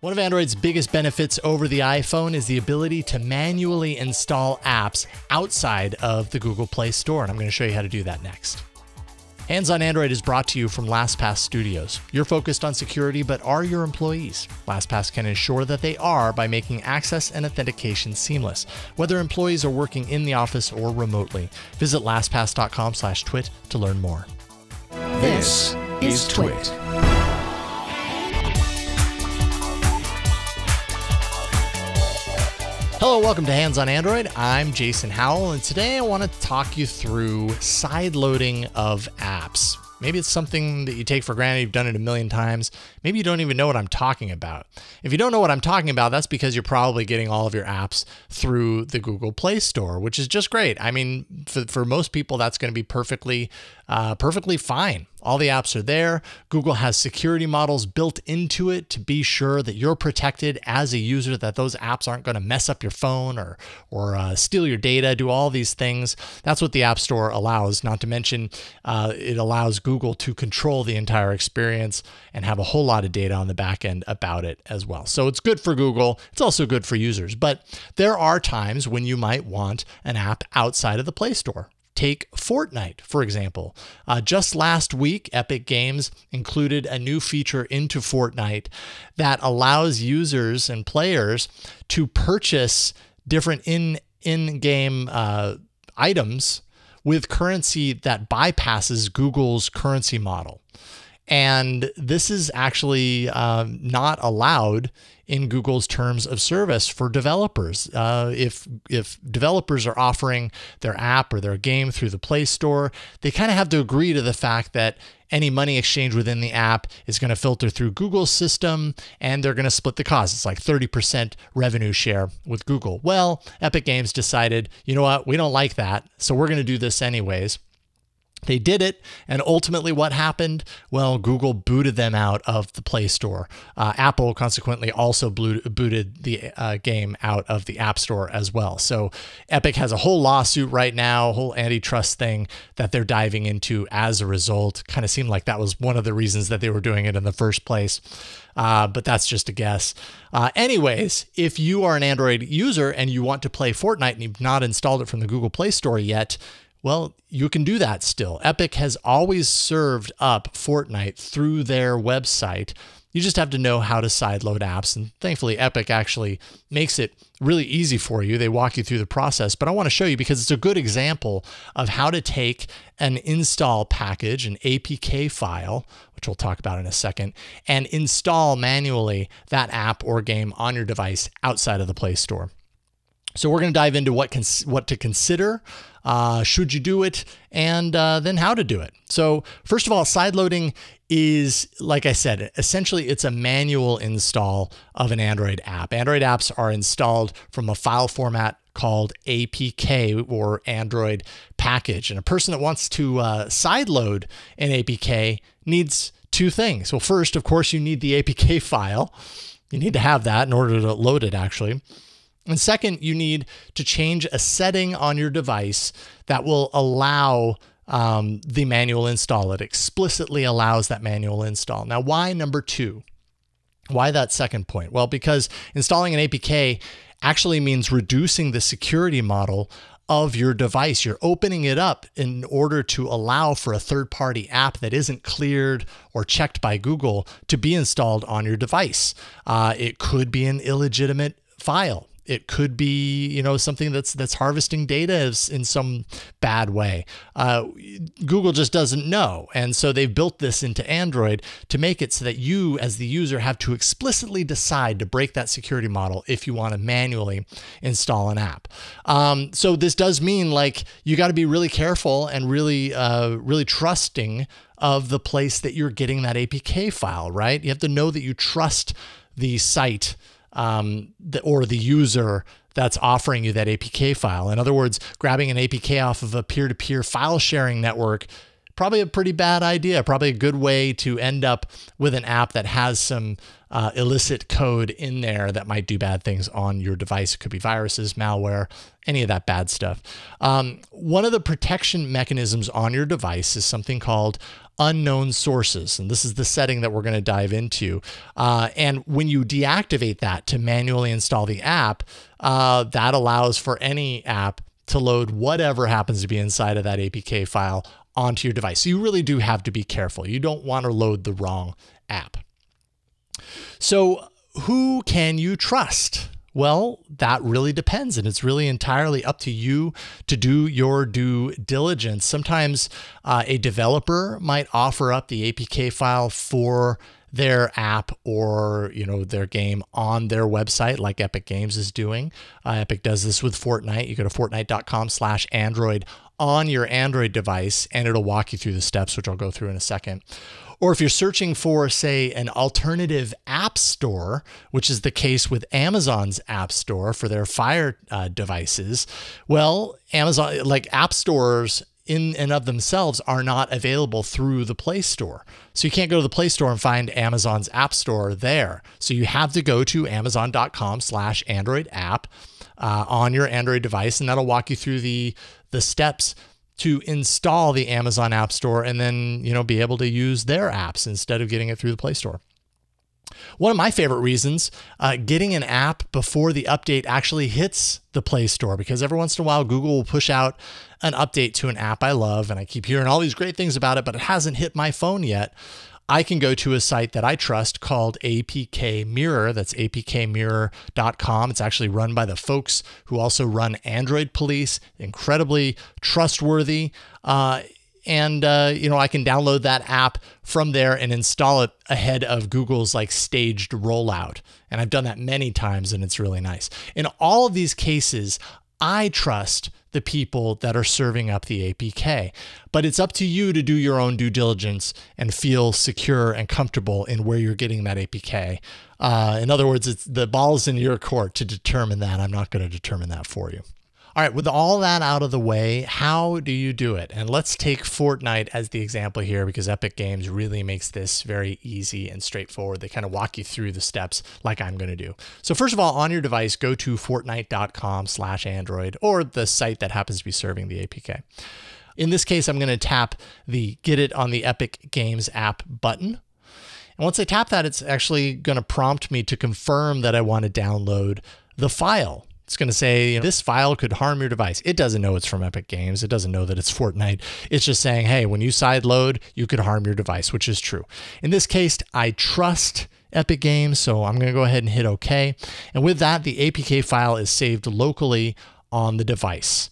One of Android's biggest benefits over the iPhone is the ability to manually install apps outside of the Google Play Store, and I'm going to show you how to do that next. Hands on Android is brought to you from LastPass Studios. You're focused on security, but are your employees? LastPass can ensure that they are by making access and authentication seamless, whether employees are working in the office or remotely. Visit lastpass.com/twit to learn more. This is Twit. Hello, welcome to Hands on Android. I'm Jason Howell, and today I want to talk you through side loading of apps. Maybe it's something that you take for granted, you've done it a million times. Maybe you don't even know what I'm talking about. If you don't know what I'm talking about, that's because you're probably getting all of your apps through the Google Play Store, which is just great. I mean, for, for most people, that's going to be perfectly, uh, perfectly fine. All the apps are there. Google has security models built into it to be sure that you're protected as a user, that those apps aren't going to mess up your phone or, or uh, steal your data, do all these things. That's what the App Store allows, not to mention uh, it allows Google to control the entire experience and have a whole lot of data on the back end about it as well. So it's good for Google. It's also good for users. But there are times when you might want an app outside of the Play Store. Take Fortnite, for example. Uh, just last week, Epic Games included a new feature into Fortnite that allows users and players to purchase different in in game uh, items with currency that bypasses Google's currency model. And this is actually um, not allowed in Google's terms of service for developers. Uh, if if developers are offering their app or their game through the Play Store, they kind of have to agree to the fact that any money exchange within the app is going to filter through Google's system and they're going to split the cost. It's like 30% revenue share with Google. Well, Epic Games decided, you know what, we don't like that, so we're going to do this anyways. They did it, and ultimately, what happened? Well, Google booted them out of the Play Store. Uh, Apple, consequently, also booted the uh, game out of the App Store as well. So, Epic has a whole lawsuit right now, whole antitrust thing that they're diving into as a result. Kind of seemed like that was one of the reasons that they were doing it in the first place. Uh, but that's just a guess. Uh, anyways, if you are an Android user and you want to play Fortnite and you've not installed it from the Google Play Store yet, well, you can do that still. Epic has always served up Fortnite through their website. You just have to know how to sideload apps. And thankfully, Epic actually makes it really easy for you. They walk you through the process. But I want to show you because it's a good example of how to take an install package, an APK file, which we'll talk about in a second, and install manually that app or game on your device outside of the Play Store. So we're going to dive into what what to consider, uh, should you do it, and uh, then how to do it. So first of all, sideloading is, like I said, essentially it's a manual install of an Android app. Android apps are installed from a file format called APK or Android package, and a person that wants to uh, sideload an APK needs two things. Well, first, of course, you need the APK file. You need to have that in order to load it, actually. And second, you need to change a setting on your device that will allow um, the manual install. It explicitly allows that manual install. Now, why number two? Why that second point? Well, because installing an APK actually means reducing the security model of your device. You're opening it up in order to allow for a third party app that isn't cleared or checked by Google to be installed on your device. Uh, it could be an illegitimate file. It could be, you know, something that's that's harvesting data in some bad way. Uh, Google just doesn't know, and so they've built this into Android to make it so that you, as the user, have to explicitly decide to break that security model if you want to manually install an app. Um, so this does mean like you got to be really careful and really, uh, really trusting of the place that you're getting that APK file. Right? You have to know that you trust the site um, the, or the user that's offering you that APK file. In other words, grabbing an APK off of a peer to peer file sharing network, probably a pretty bad idea, probably a good way to end up with an app that has some uh, illicit code in there that might do bad things on your device. It could be viruses, malware, any of that bad stuff. Um, one of the protection mechanisms on your device is something called unknown sources. And this is the setting that we're going to dive into. Uh, and when you deactivate that to manually install the app, uh, that allows for any app to load whatever happens to be inside of that APK file onto your device. So you really do have to be careful. You don't want to load the wrong app. So, who can you trust? Well, that really depends, and it's really entirely up to you to do your due diligence. Sometimes uh, a developer might offer up the APK file for their app or you know their game on their website like epic games is doing uh, epic does this with fortnite you go to fortnite.com slash android on your android device and it'll walk you through the steps which i'll go through in a second or if you're searching for, say, an alternative app store, which is the case with Amazon's app store for their Fire uh, devices, well, Amazon, like app stores in and of themselves are not available through the Play Store. So you can't go to the Play Store and find Amazon's App Store there. So you have to go to amazon.com slash Android app uh, on your Android device, and that'll walk you through the, the steps to install the Amazon App Store and then, you know, be able to use their apps instead of getting it through the Play Store. One of my favorite reasons, uh, getting an app before the update actually hits the Play Store, because every once in a while Google will push out an update to an app I love, and I keep hearing all these great things about it, but it hasn't hit my phone yet. I can go to a site that I trust called APK Mirror. That's apkmirror.com. It's actually run by the folks who also run Android Police, incredibly trustworthy. Uh, and uh, you know I can download that app from there and install it ahead of Google's like staged rollout. And I've done that many times, and it's really nice. In all of these cases, I trust the people that are serving up the APK. But it's up to you to do your own due diligence and feel secure and comfortable in where you're getting that APK. Uh, in other words, it's the ball's in your court to determine that. I'm not going to determine that for you. All right, with all that out of the way, how do you do it? And let's take Fortnite as the example here because Epic Games really makes this very easy and straightforward. They kind of walk you through the steps like I'm going to do. So first of all, on your device, go to fortnite.com slash Android or the site that happens to be serving the APK. In this case, I'm going to tap the Get It on the Epic Games app button. And once I tap that, it's actually going to prompt me to confirm that I want to download the file it's going to say you know, this file could harm your device. It doesn't know it's from Epic Games. It doesn't know that it's Fortnite. It's just saying, hey, when you sideload, you could harm your device, which is true. In this case, I trust Epic Games, so I'm going to go ahead and hit OK. And with that, the APK file is saved locally on the device.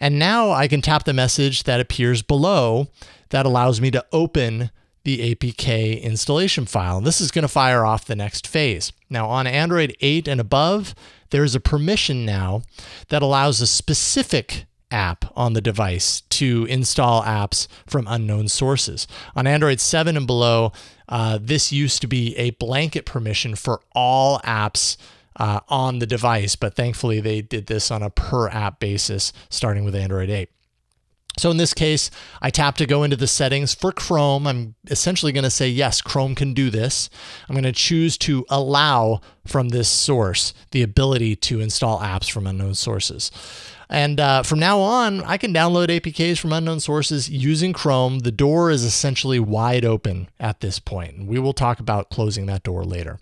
And now I can tap the message that appears below that allows me to open the APK installation file. And this is going to fire off the next phase. Now, on Android 8 and above, there's a permission now that allows a specific app on the device to install apps from unknown sources. On Android 7 and below, uh, this used to be a blanket permission for all apps uh, on the device, but thankfully they did this on a per app basis starting with Android 8. So in this case, I tap to go into the settings for Chrome. I'm essentially going to say, yes, Chrome can do this. I'm going to choose to allow from this source the ability to install apps from unknown sources. And uh, from now on, I can download APKs from unknown sources using Chrome. The door is essentially wide open at this point, and we will talk about closing that door later.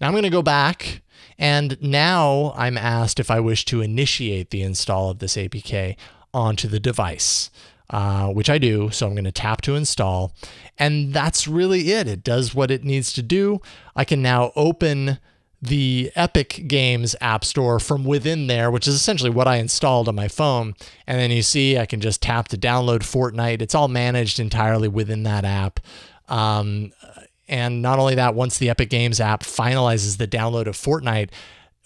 Now I'm going to go back, and now I'm asked if I wish to initiate the install of this APK onto the device. Uh, which I do. So I'm going to tap to install. And that's really it. It does what it needs to do. I can now open the Epic Games App Store from within there, which is essentially what I installed on my phone. And then you see I can just tap to download Fortnite. It's all managed entirely within that app. Um, and not only that, once the Epic Games app finalizes the download of Fortnite,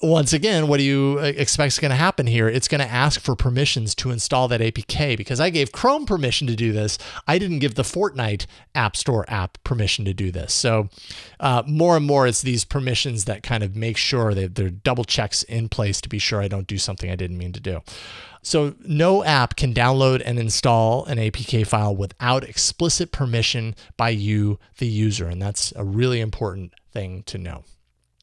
once again, what do you uh, expect is going to happen here? It's going to ask for permissions to install that APK because I gave Chrome permission to do this. I didn't give the Fortnite App Store app permission to do this. So, uh, more and more, it's these permissions that kind of make sure that there are double checks in place to be sure I don't do something I didn't mean to do. So, no app can download and install an APK file without explicit permission by you, the user. And that's a really important thing to know.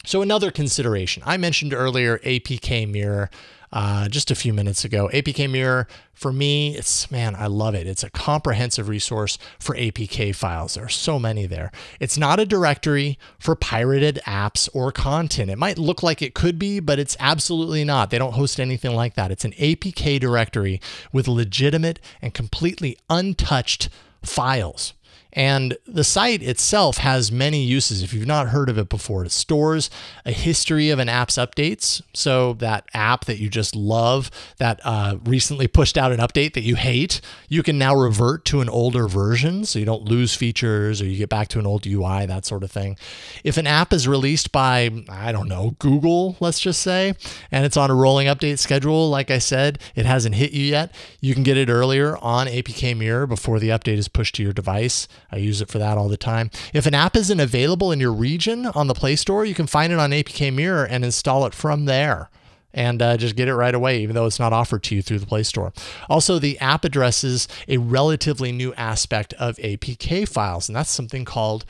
So, another consideration I mentioned earlier APK Mirror uh, just a few minutes ago. APK Mirror, for me, it's man, I love it. It's a comprehensive resource for APK files. There are so many there. It's not a directory for pirated apps or content. It might look like it could be, but it's absolutely not. They don't host anything like that. It's an APK directory with legitimate and completely untouched files. And the site itself has many uses. If you've not heard of it before, it stores a history of an app's updates. So, that app that you just love that uh, recently pushed out an update that you hate, you can now revert to an older version so you don't lose features or you get back to an old UI, that sort of thing. If an app is released by, I don't know, Google, let's just say, and it's on a rolling update schedule, like I said, it hasn't hit you yet, you can get it earlier on APK Mirror before the update is pushed to your device. I use it for that all the time. If an app isn't available in your region on the Play Store, you can find it on APK Mirror and install it from there and uh, just get it right away, even though it's not offered to you through the Play Store. Also, the app addresses a relatively new aspect of APK files, and that's something called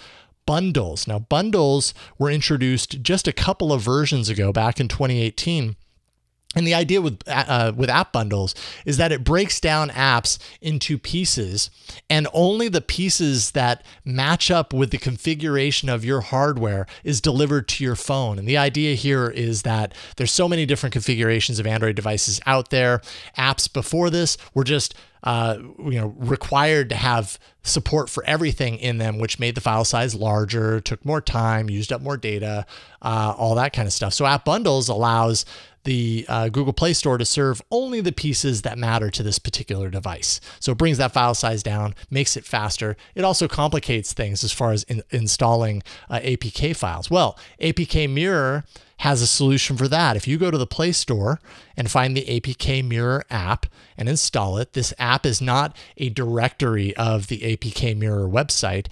bundles. Now, bundles were introduced just a couple of versions ago, back in 2018. And the idea with uh, with app bundles is that it breaks down apps into pieces, and only the pieces that match up with the configuration of your hardware is delivered to your phone. And the idea here is that there's so many different configurations of Android devices out there. Apps before this were just uh, you know required to have support for everything in them, which made the file size larger, took more time, used up more data, uh, all that kind of stuff. So app bundles allows the uh, Google Play Store to serve only the pieces that matter to this particular device. So it brings that file size down, makes it faster. It also complicates things as far as in installing uh, APK files. Well, APK Mirror has a solution for that. If you go to the Play Store and find the APK Mirror app and install it, this app is not a directory of the APK Mirror website.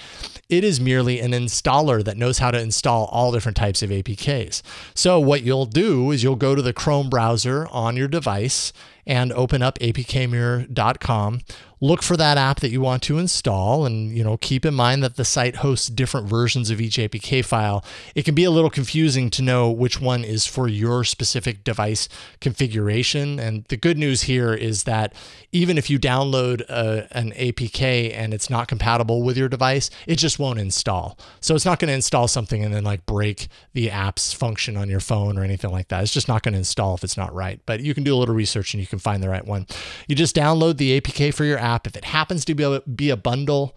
It is merely an installer that knows how to install all different types of APKs. So what you'll do is you'll go to the Chrome browser on your device and open up apkmirror.com look for that app that you want to install and you know keep in mind that the site hosts different versions of each apk file. It can be a little confusing to know which one is for your specific device configuration. And the good news here is that even if you download a, uh, an apk and it's not compatible with your device it just won't install. So it's not going to install something and then like break the app's function on your phone or anything like that. It's just not going to install if it's not right. But you can do a little research and you can find the right one you just download the apk for your app. If it happens to be a, be a bundle,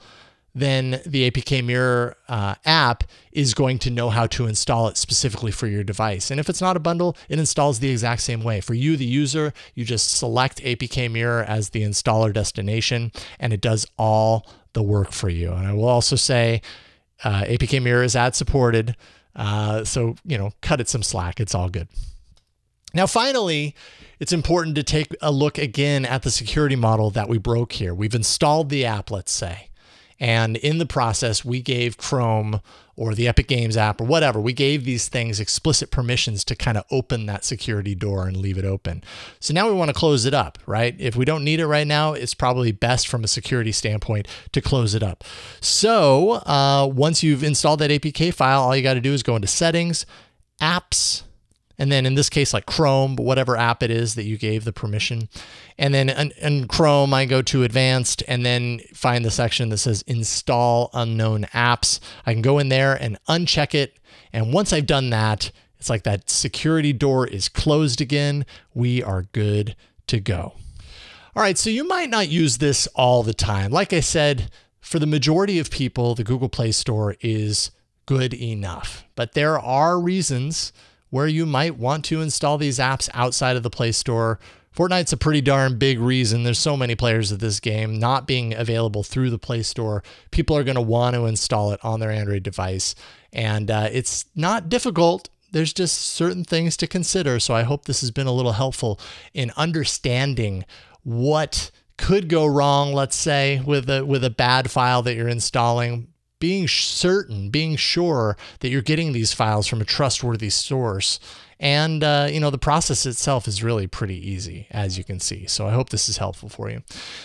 then the APK Mirror uh, app is going to know how to install it specifically for your device. And if it's not a bundle, it installs the exact same way. For you, the user, you just select APK Mirror as the installer destination, and it does all the work for you. And I will also say uh, APK Mirror is ad supported. Uh, so, you know, cut it some slack. It's all good. Now, finally, it's important to take a look again at the security model that we broke here. We've installed the app, let's say, and in the process, we gave Chrome or the Epic Games app or whatever, we gave these things explicit permissions to kind of open that security door and leave it open. So now we want to close it up, right? If we don't need it right now, it's probably best from a security standpoint to close it up. So uh, once you've installed that APK file, all you got to do is go into settings, apps, and then in this case, like Chrome, whatever app it is that you gave the permission. And then in, in Chrome, I go to advanced and then find the section that says install unknown apps. I can go in there and uncheck it. And once I've done that, it's like that security door is closed again. We are good to go. All right, so you might not use this all the time. Like I said, for the majority of people, the Google Play Store is good enough. But there are reasons where you might want to install these apps outside of the Play Store. Fortnite's a pretty darn big reason. There's so many players of this game not being available through the Play Store. People are going to want to install it on their Android device. And uh, it's not difficult. There's just certain things to consider. So I hope this has been a little helpful in understanding what could go wrong, let's say, with a with a bad file that you're installing, being certain, being sure that you're getting these files from a trustworthy source And, uh, you know, the process itself is really pretty easy, as you can see. So I hope this is helpful for you.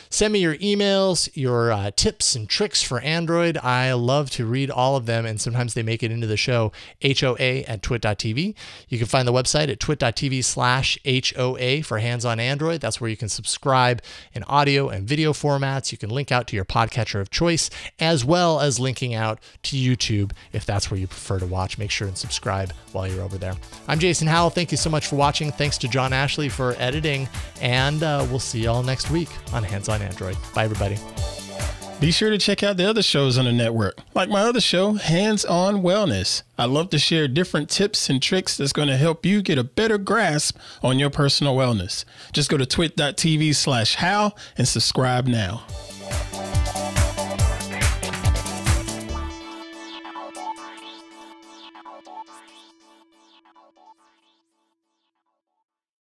Send me your emails, your uh, tips and tricks for Android. I love to read all of them, and sometimes they make it into the show. HOA at twit.tv. You can find the website at twit.tv slash HOA for hands on Android. That's where you can subscribe in audio and video formats. You can link out to your podcatcher of choice, as well as linking out to YouTube if that's where you prefer to watch. Make sure and subscribe while you're over there. I'm Jason Howell. Thank you so much for watching. Thanks to John Ashley for editing, and uh, we'll see y'all next week on Hands on Android. Bye, everybody. Be sure to check out the other shows on the network, like my other show, Hands on Wellness. I love to share different tips and tricks that's going to help you get a better grasp on your personal wellness. Just go to twit.tv slash how and subscribe now.